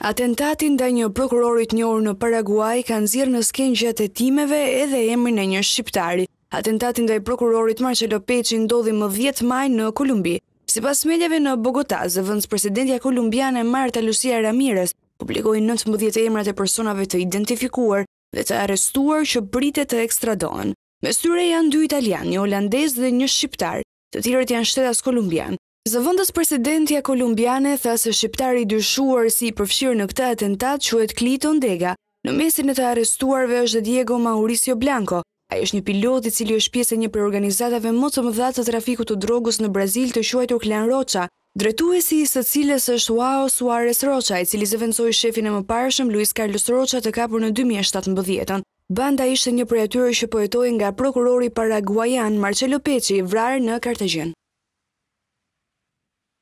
Atentati ndaj një prokurori të njohur në Paraguaj ka nxjerrë në skenë gjatë hetimeve edhe emrin e një shqiptari. Atentati ndaj prokurorit Marcelo Pecci ndodhi më dhjetë maj në Kolumbi. Sipas mediave në Bogota, zëvendëspresidentja kolumbiane Marta Lucía Ramírez publikoi nëntëmbëdhjetë emrat e personave të identifikuar dhe të arrestuar që pritet të ekstradohen. Mes tyre janë dy italianë, një holandez dhe një shqiptar, të tjerët janë shtetas kolumbianë. Zëvendëspresidentja kolumbiane tha se shqiptari i dyshuar si i përfshirë në këtë atentat quhet Kliton Dega. Në mesin e të arrestuarve është dhe Diego Mauricio Blanco. Ai është një pilot i cili është pjesë e një prej organizatave më të mëdha të trafikut të drogës në Brazil të quajtur Clan Rocha, drejtuesi i së cilës është Joao Suarez Rocha, i cili zëvendësoi shefin e mëparshëm Luis Carlos Rocha të kapur në dy mijë e shtatëmbëdhjetën. Banda ishte një prej atyre që po hetohej nga prokurori paraguajan, Marcelo Pecci, vrarë në Kartagjenë.